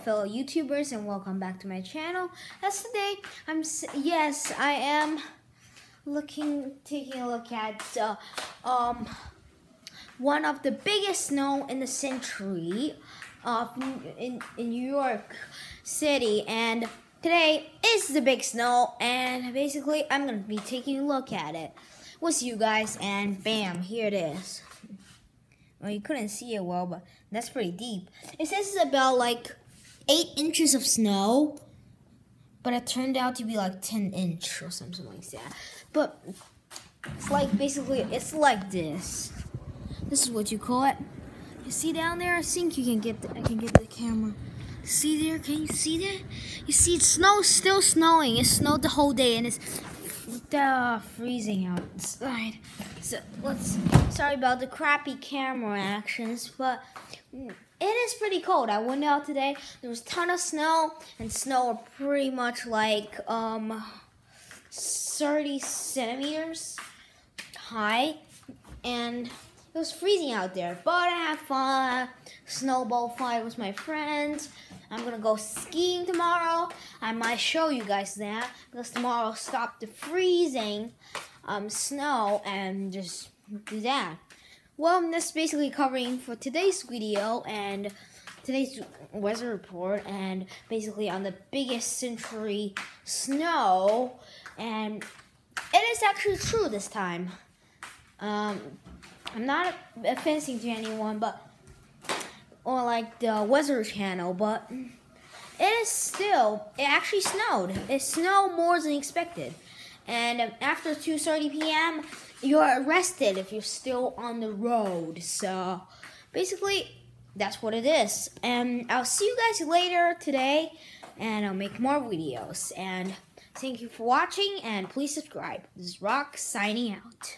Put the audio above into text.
fellow YouTubers and welcome back to my channel. As today, I'm yes, I am looking, taking a look at uh, um one of the biggest snow in the century of in, in New York City, and today is the big snow, and basically I'm gonna be taking a look at it with you guys, and bam, here it is. Well, you couldn't see it well, but that's pretty deep. It says it's about like eight inches of snow, but it turned out to be like 10 inch or something like that. But it's like basically, it's like this. This is what you call it. You see down there? I think you can get the, I can get the camera. See there? Can you see that? You see, it's snow still snowing. It snowed the whole day, and it's uh, freezing outside. So let's. Sorry about the crappy camera actions, but it is pretty cold. I went out today. There was a ton of snow, and snow are pretty much like um 30 centimeters high, and it was freezing out there. But I had fun. Snowball fight with my friends. I'm gonna go skiing tomorrow. I might show you guys that because tomorrow stop the freezing um, snow and just do that. Well, that's basically covering for today's video and today's weather report and basically on the biggest century snow and it is actually true this time. Um, I'm not offending to anyone, but or like the weather channel, but it is still, it actually snowed. It snowed more than expected. And after 2.30 p.m., you're arrested if you're still on the road. So basically, that's what it is. And I'll see you guys later today, and I'll make more videos. And thank you for watching, and please subscribe. This is Rock signing out.